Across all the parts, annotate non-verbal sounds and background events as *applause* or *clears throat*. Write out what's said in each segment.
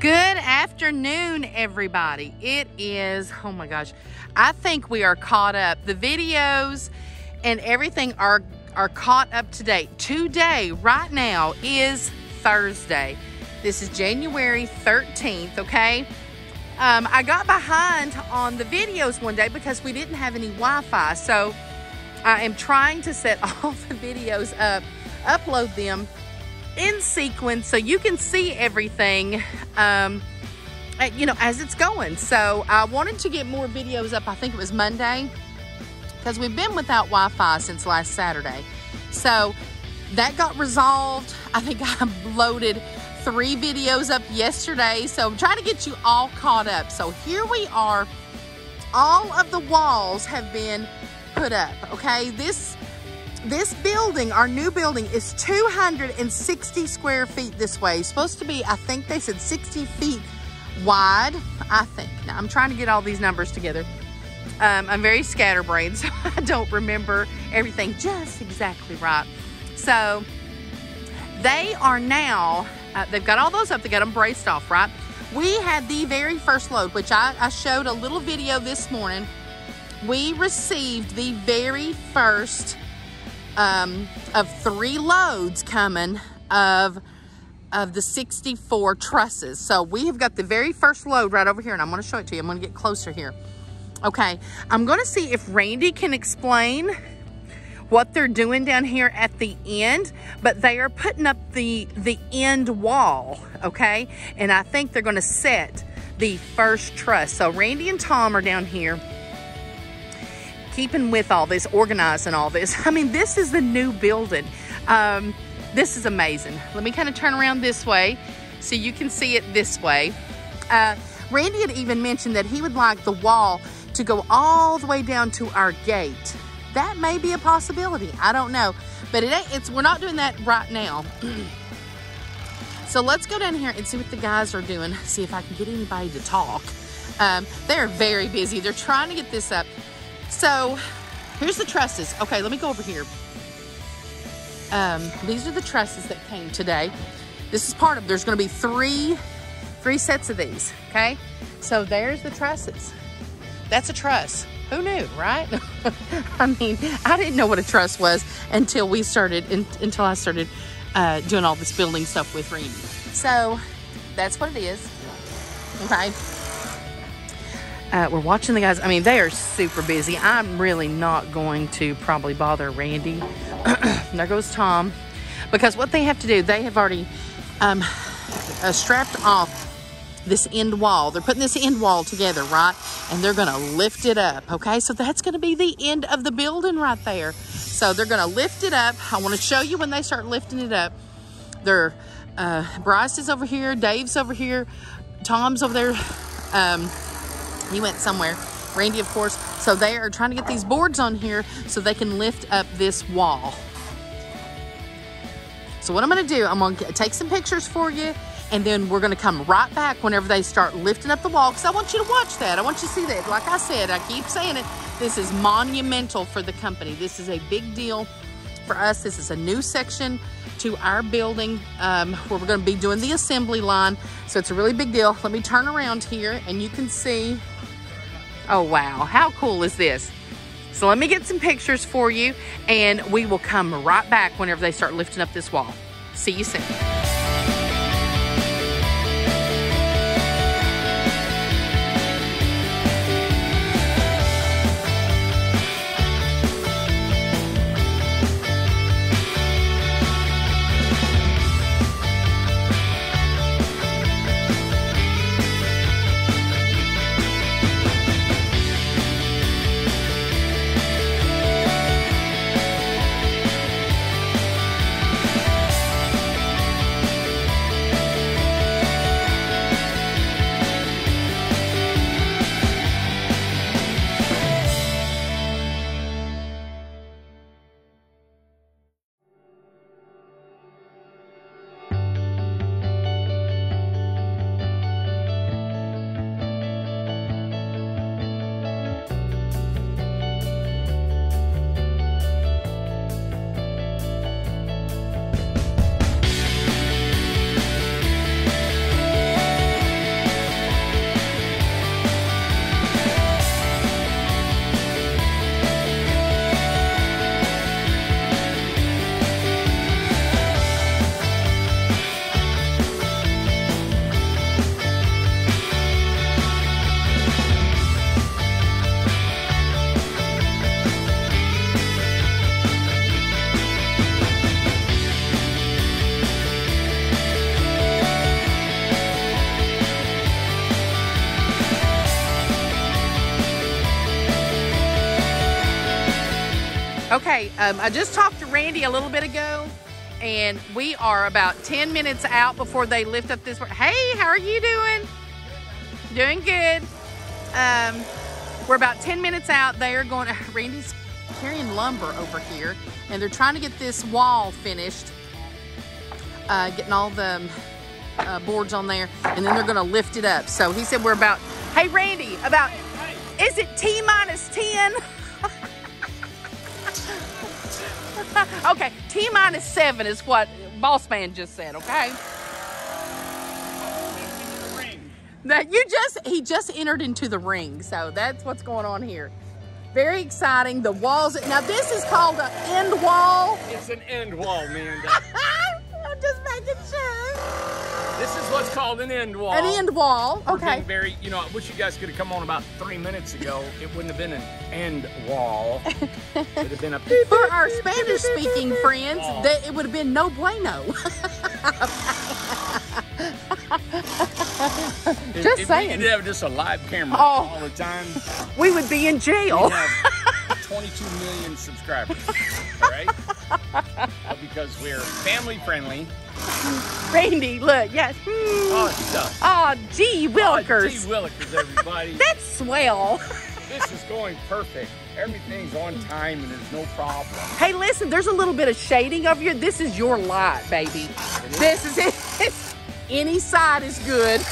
Good afternoon, everybody. It is, oh my gosh, I think we are caught up. The videos and everything are, are caught up to date. Today, right now, is Thursday. This is January 13th, okay? Um, I got behind on the videos one day because we didn't have any Wi-Fi. So I am trying to set *laughs* all the videos up, upload them in sequence so you can see everything, um, you know, as it's going. So I wanted to get more videos up. I think it was Monday because we've been without Wi-Fi since last Saturday. So that got resolved. I think *laughs* I loaded three videos up yesterday. So I'm trying to get you all caught up. So here we are. All of the walls have been put up, okay? This this building, our new building, is 260 square feet this way. It's supposed to be, I think they said 60 feet wide, I think. Now, I'm trying to get all these numbers together. Um, I'm very scatterbrained, *laughs* so I don't remember everything just exactly right. So, they are now, uh, they've got all those up, they got them braced off, right? We had the very first load, which I, I showed a little video this morning. We received the very first um, of three loads coming of of the 64 trusses. So we have got the very first load right over here, and I'm going to show it to you. I'm going to get closer here. Okay, I'm going to see if Randy can explain what they're doing down here at the end, but they are putting up the, the end wall, okay? And I think they're going to set the first truss. So Randy and Tom are down here keeping with all this, organizing all this. *laughs* I mean, this is the new building. Um, this is amazing. Let me kind of turn around this way so you can see it this way. Uh, Randy had even mentioned that he would like the wall to go all the way down to our gate. That may be a possibility. I don't know. But it ain't, it's, we're not doing that right now. *clears throat* so let's go down here and see what the guys are doing. See if I can get anybody to talk. Um, they're very busy. They're trying to get this up. So here's the trusses. Okay, let me go over here. Um, these are the trusses that came today. This is part of, there's gonna be three, three sets of these, okay? So there's the trusses. That's a truss. Who knew, right? *laughs* I mean, I didn't know what a truss was until we started, in, until I started uh, doing all this building stuff with Randy. So that's what it is, okay? Uh, we're watching the guys. I mean, they are super busy. I'm really not going to probably bother Randy. *clears throat* there goes Tom. Because what they have to do, they have already um, uh, strapped off this end wall. They're putting this end wall together, right? And they're going to lift it up, okay? So that's going to be the end of the building right there. So they're going to lift it up. I want to show you when they start lifting it up. They're, uh, Bryce is over here. Dave's over here. Tom's over there. Um, he went somewhere. Randy, of course. So they are trying to get these boards on here so they can lift up this wall. So what I'm going to do, I'm going to take some pictures for you and then we're going to come right back whenever they start lifting up the wall because I want you to watch that. I want you to see that. Like I said, I keep saying it. This is monumental for the company. This is a big deal for us. This is a new section to our building um, where we're going to be doing the assembly line. So it's a really big deal. Let me turn around here and you can see Oh, wow. How cool is this? So let me get some pictures for you and we will come right back whenever they start lifting up this wall. See you soon. Okay, um, I just talked to Randy a little bit ago, and we are about 10 minutes out before they lift up this. Hey, how are you doing? Doing good. Um, we're about 10 minutes out. They are going, to, *laughs* Randy's carrying lumber over here, and they're trying to get this wall finished, uh, getting all the uh, boards on there, and then they're going to lift it up. So he said we're about, hey, Randy, about, is it T minus 10? *laughs* *laughs* okay, T minus seven is what Boss Man just said, okay? That you just he just entered into the ring, so that's what's going on here. Very exciting. The walls now this is called an end wall. It's an end wall, man. *laughs* Just making sure. This is what's called an end wall. An end wall. Okay. Very, you know, I wish you guys could have come on about three minutes ago. It wouldn't have been an end wall. *laughs* It would have been a. For our Spanish speaking friends, that it would have been no bueno. *laughs* If- Just if saying. We could have just a live camera Oh. all the time. we would be in jail. have 22 million subscribers. *laughs* All right. Because we're family friendly. *laughs* Randy, look, yes. Hmm. Oh, stuff. Oh, gee, Oh, Wilkers. gee Willikers, everybody. *laughs* That's swell. this is going perfect. Everything's on time and there's no problem. Hey, listen, there's a little bit of shading of you. This is your light, baby. This is it. Any side is good. *laughs*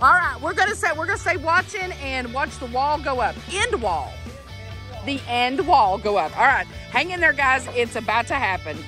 All right, we're gonna say we're gonna say watching and watch the wall go up. End wall. The end wall go up. All right, hang in there, guys. It's about to happen.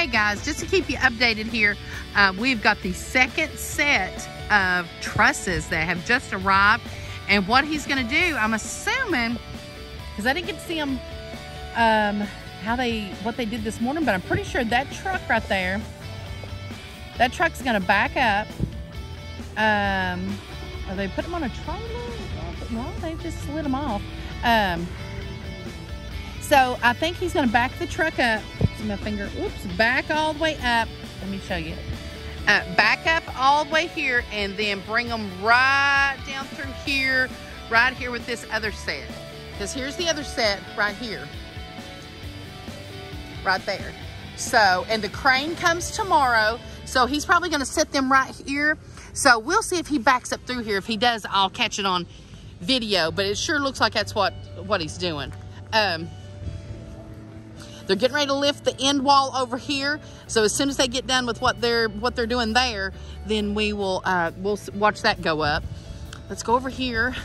Okay, guys, just to keep you updated here, uh, we've got the second set of trusses that have just arrived. And what he's going to do, I'm assuming, because I didn't get to see them, um, how they, what they did this morning, but I'm pretty sure that truck right there, that truck's going to back up. Um, are they put them on a trailer? No, they just slid them off. Um, So I think he's gonna back the truck up. See my finger, oops, back all the way up. Let me show you. Uh, back up all the way here and then bring them right down through here, right here with this other set. Because here's the other set right here. Right there. So, and the crane comes tomorrow. So he's probably gonna set them right here. So we'll see if he backs up through here. If he does, I'll catch it on video, but it sure looks like that's what, what he's doing. Um, they're getting ready to lift the end wall over here. So as soon as they get done with what they're what they're doing there, then we will uh, we'll watch that go up. Let's go over here.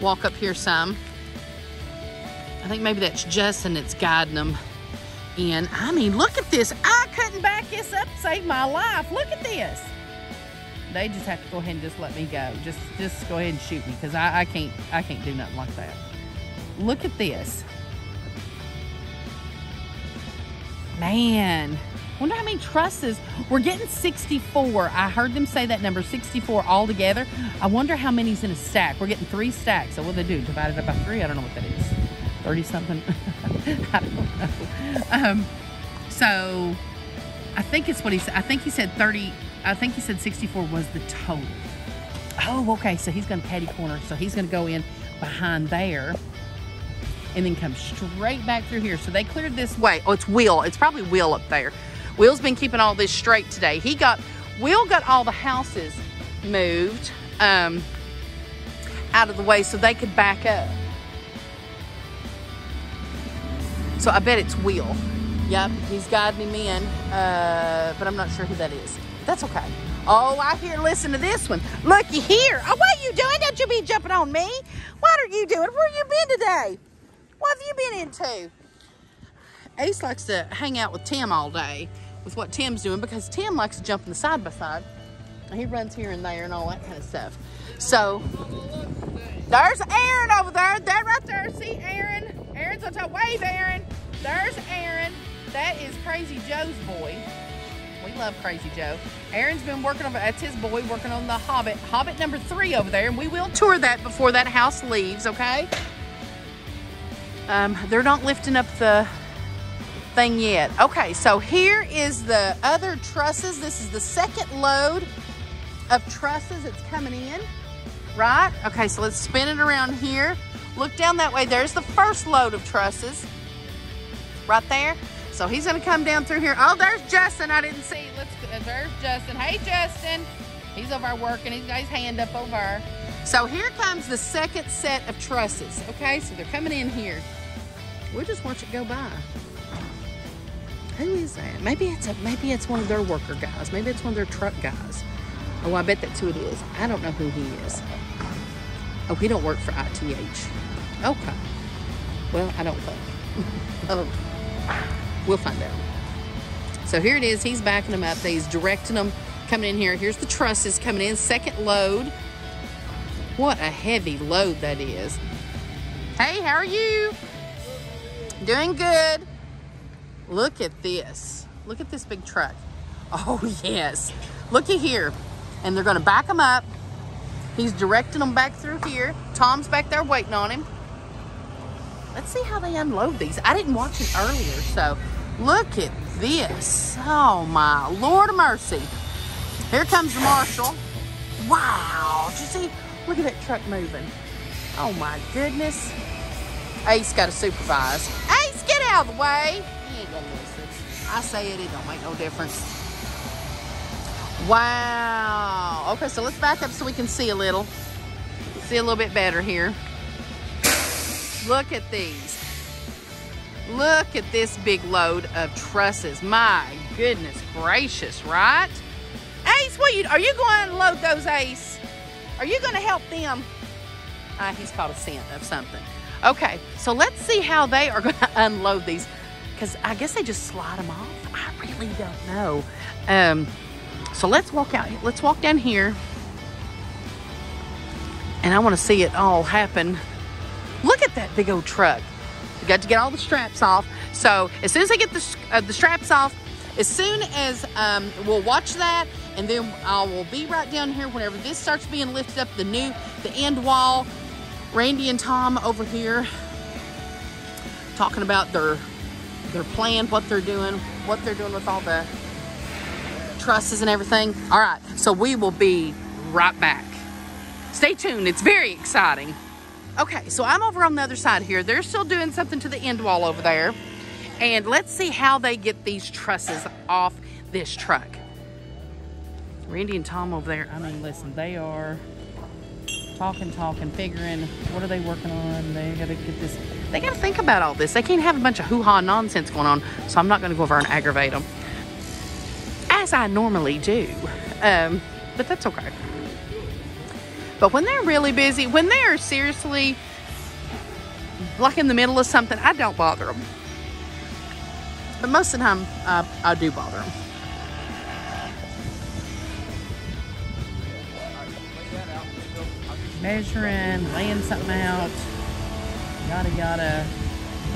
Walk up here some. I think maybe that's Justin that's guiding them in. I mean, look at this. I couldn't back this up save my life. Look at this. They just have to go ahead and just let me go. Just just go ahead and shoot me because I, I can't I can't do nothing like that. Look at this. Man, wonder how many trusses. We're getting 64. I heard them say that number 64 all together. I wonder how many's in a stack. We're getting three stacks. So what do they do? Divide it up by three? I don't know what that is. 30 something? *laughs* I don't know. Um, so I think it's what he said. I think he said 30. I think he said 64 was the total. Oh, okay. So he's going to caddy corner. So he's going to go in behind there and then come straight back through here. So they cleared this way. Oh, it's Will. It's probably Will up there. Will's been keeping all this straight today. He got, Will got all the houses moved um, out of the way so they could back up. So I bet it's Will. Yep, he's guiding him in, uh, but I'm not sure who that is. That's okay. Oh, I hear, listen to this one. Looky here. Oh, what are you doing? Don't you be jumping on me. What are you doing? Where you been today? What have you been into? Ace likes to hang out with Tim all day with what Tim's doing because Tim likes to jump in the side by side. He runs here and there and all that kind of stuff. So, there's Aaron over there. That right there. See Aaron? Aaron's on top. Wave, Aaron. There's Aaron. That is Crazy Joe's boy. We love Crazy Joe. Aaron's been working on, that's his boy, working on the Hobbit. Hobbit number three over there, and we will tour that before that house leaves, okay? Um, they're not lifting up the thing yet. Okay, so here is the other trusses. This is the second load of trusses that's coming in, right? Okay, so let's spin it around here. Look down that way. There's the first load of trusses right there. So he's gonna come down through here. Oh, there's Justin. I didn't see. Let's. There's Justin. Hey, Justin. He's over working. He's got his hand up over. So here comes the second set of trusses. Okay, so they're coming in here. We'll just watch it go by. Who is that? Maybe it's a maybe it's one of their worker guys. Maybe it's one of their truck guys. Oh, I bet that's who it is. I don't know who he is. Oh, he don't work for ITH. Okay. Well, I don't think. *laughs* oh, we'll find out. So here it is. He's backing them up. He's directing them coming in here. Here's the trusses coming in. Second load. What a heavy load that is. Hey, how are you? Doing good. Look at this. Look at this big truck. *laughs* Oh, yes. Looky here. And they're going to back them up. He's directing them back through here. Tom's back there waiting on him. Let's see how they unload these. I didn't watch it earlier, so look at this. Oh, my Lord of mercy. Here comes the marshal. Wow. Did you see? Look at that truck moving. Oh, my goodness. Ace got to supervise. Ace, get out of the way. He ain't gonna listen. I say it, it don't make no difference. Wow. Okay, so let's back up so we can see a little. See a little bit better here. Look at these. Look at this big load of trusses. My goodness gracious, right? Ace, what you, are you going to load those, Ace? Are you going to help them? Uh, he's caught a scent of something. Okay, so let's see how they are going *laughs* to unload these because I guess they just slide them off. I really don't know. Um, so let's walk out. Let's walk down here. And I want to see it all happen. Look at that big old truck. We got to get all the straps off. So as soon as I get the, uh, the straps off, as soon as um, we'll watch that, and then I will be right down here whenever this starts being lifted up, the new, the end wall, Randy and Tom over here. talking about their their plan, what they're doing, what they're doing with all the trusses and everything. All right, so we will be right back. Stay tuned, it's very exciting. Okay, so I'm over on the other side here. They're still doing something to the end wall over there. And let's see how they get these trusses off this truck. Randy and Tom over there, I mean, listen, they are talking, talking, figuring what are they working on. They gotta get this, they gotta think about all this. They can't have a bunch of hoo ha nonsense going on. So I'm not gonna go over and aggravate them as I normally do. Um, but that's okay. But when they're really busy, when they're seriously like in the middle of something, I don't bother them. But most of the time, I, I do bother them. Measuring, laying something out, yada yada.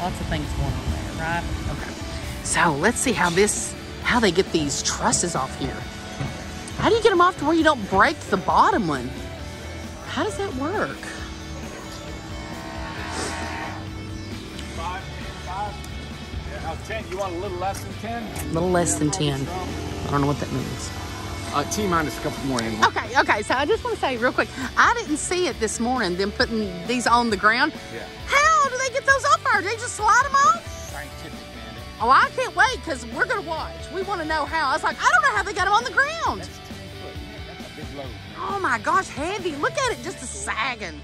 Lots of things going on there, right? Okay. So let's see how this, how they get these trusses off here. How do you get them off to where you don't break the bottom one? How does that work? 10. You want a little less than 10? A little less than 10. I don't know what that means. Uh, T minus a couple more in. Okay, okay. So I just want to say real quick, I didn't see it this morning, them putting these on the ground. Yeah. How do they get those up there? Do they just slide them off? Scientific, man. Oh, I can't wait because we're going to watch. We want to know how. I was like, I don't know how they got them on the ground. That's 10 foot. That's a big load, man. Oh my gosh, heavy. Look at it just a sagging.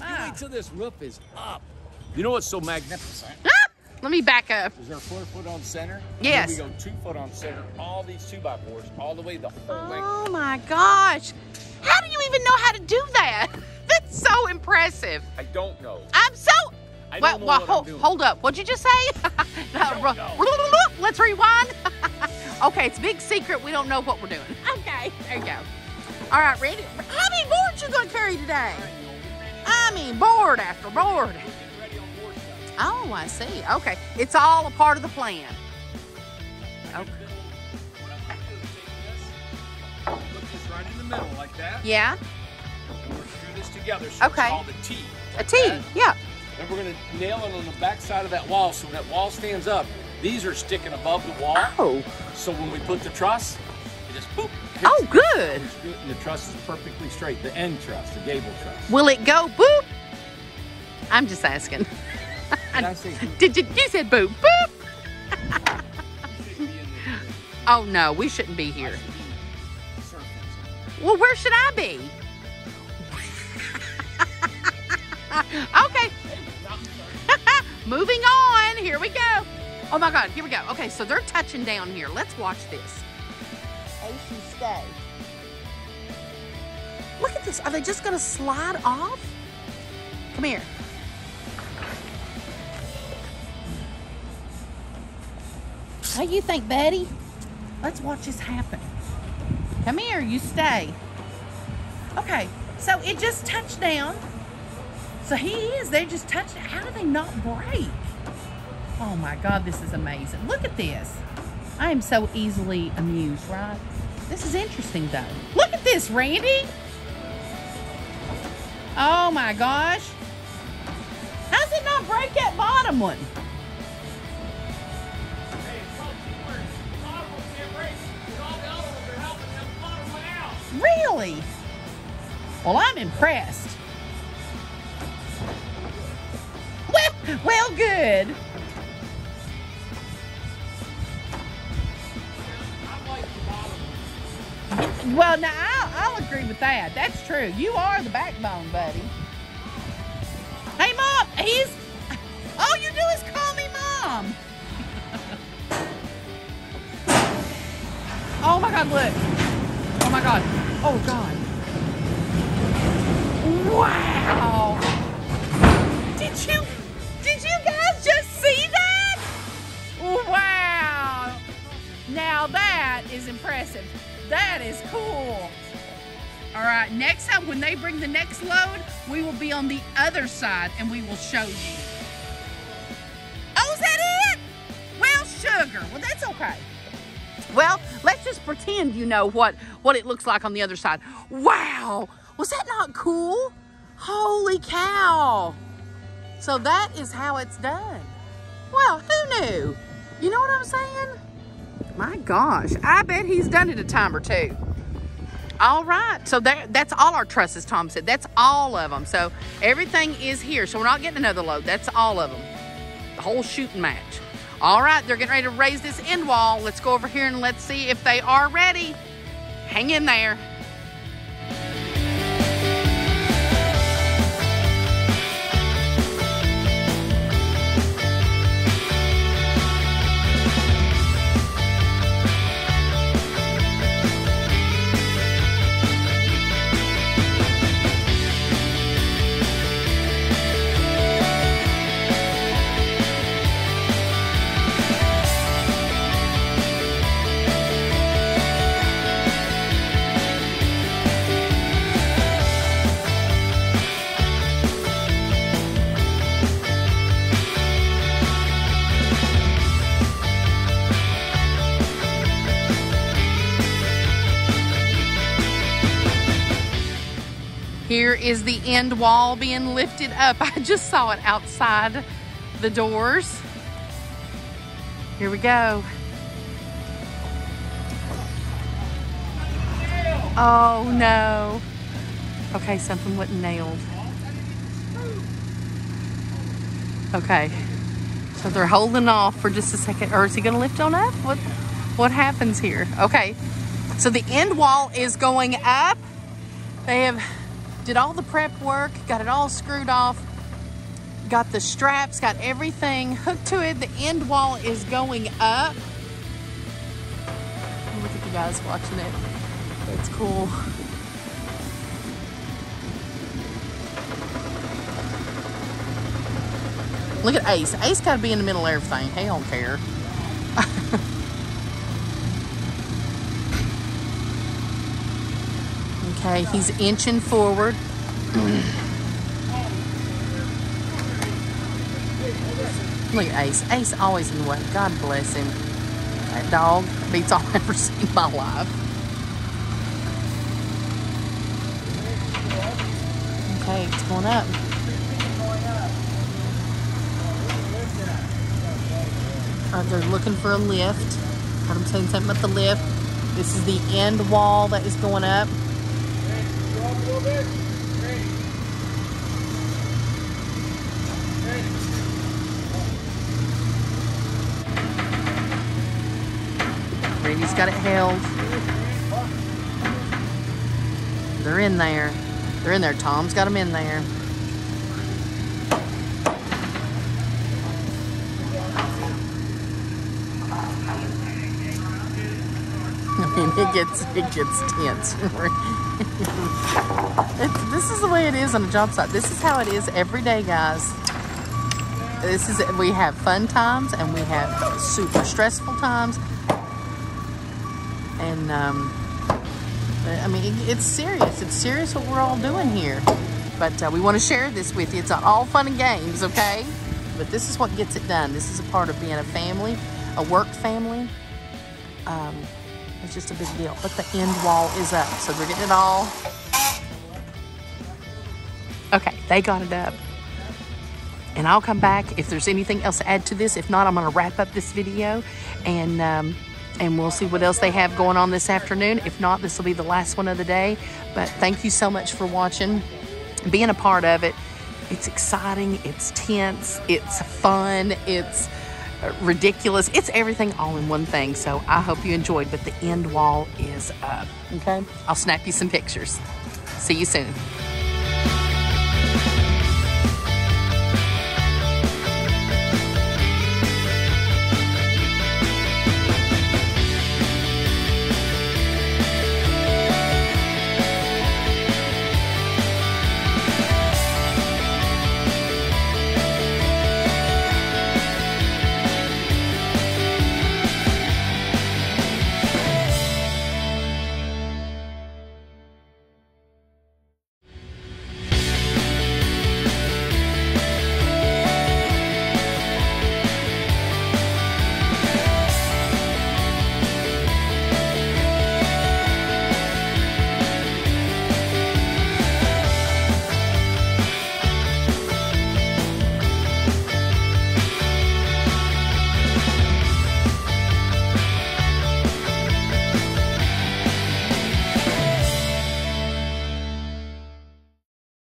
You wait till this roof is up. You know what's so magnificent? Let me back up. Is there four foot on center? And Yes. then we go two foot on center. All these two by fours, all the way the whole length. Oh my gosh. How do you even know how to do that? *laughs* That's so impressive. I don't know. I'm so. I well, don't know well, what I'm hold, doing. hold up. What'd you just say? *laughs* No, don't ru- Let's rewind. *laughs* okay, it's a big secret. We don't know what we're doing. Okay, there you go. All right, ready? How many boards you gonna carry today? I mean, board after board. Oh, I see. Okay, it's all a part of the plan. Okay. Right in the middle like that. Yeah, And we're screw this together. So Okay. It's called a T. a T. Yeah. And we're gonna nail it on the back side of that wall. So when that wall stands up, these are sticking above the wall. Oh, So when we put the truss, it just boop. hits oh, good. And the truss is perfectly straight. The end truss, the gable truss. Will it go boop? I'm just asking. Did I say? Did you? You said boop boop. You shouldn't be in the- Oh no, we shouldn't be here. should be surfing. Well, where should I be? *laughs* okay. *laughs* Moving on. Here we go. Oh my God. Here we go. Okay, so they're touching down here. Let's watch this. Ace stay. Look at this. Are they just gonna slide off? Come here. What do you think, Betty? Let's watch this happen. Come here, you stay. Okay, so it just touched down. So he is, they just touched it. How do they not break? Oh my God, this is amazing. Look at this. I am so easily amused, right? This is interesting though. Look at this, Randy. Oh my gosh. How's it not break that bottom one? Really? Well, I'm impressed. Well, well, good. Well, now I'll, I'll agree with that. That's true. You are the backbone, buddy. Hey, mom. He's. All you do is call me mom. *laughs* oh my God! Look. Oh God. Oh God. Wow. Did you? Did you guys just see that? Wow. Now that is impressive. That is cool. All right, next time when they bring the next load, we will be on the other side and we will show you. Oh, is that it? Well, sugar. Well, that's okay. Just pretend you know what, what it looks like on the other side. Wow. Was that not cool? Holy cow. So that is how it's done. Well, who knew? You know what I'm saying? My gosh, I bet he's done it a time or two. All right, so that, that's all our trusses, Tom said. That's all of them. So everything is here. So we're not getting another load. That's all of them. The whole shooting match. All right, they're getting ready to raise this end wall. Let's go over here and let's see if they are ready. Hang in there. Here is the end wall being lifted up. *laughs* I just saw it outside the doors. Here we go. Oh no. Okay, something wasn't nailed. Okay. So they're holding off for just a second. Or is he gonna lift on up? What what happens here? Okay. So the end wall is going up. They have did all the prep work, got it all screwed off, got the straps, got everything hooked to it. The end wall is going up. Look at the guys watching it. That's cool. Look at Ace. Ace got to be in the middle of everything. He don't care. *laughs* Okay, he's inching forward. Look at Ace. Ace always in the way. God bless him. That dog beats all *laughs* I've ever seen in my life. Okay, it's going up. Uh, they're looking for a lift. Them saying something about the lift. This is the end wall that is going up. Randy's got it held. They're in there. They're in there. Tom's got them in there. *laughs* I mean, it gets it gets tense. *laughs* it, this is the way it is on a job site. This is how it is every day, guys. This is we have fun times and we have super stressful times, and um, I mean it, it's serious. It's serious what we're all doing here. But uh, we want to share this with you. It's not all fun and games, okay? But this is what gets it done. This is a part of being a family, a work family. Um, it's just a big deal. But the end wall is up, so we're getting it all. Okay, they got it up. And I'll come back if there's anything else to add to this. If not, I'm going to wrap up this video and um, and we'll see what else they have going on this afternoon. If not, this will be the last one of the day. But thank you so much for watching, being a part of it. It's exciting, it's tense, it's fun, it's ridiculous. It's everything all in one thing. So I hope you enjoyed, but the end wall is up. Okay. I'll snap you some pictures. See you soon.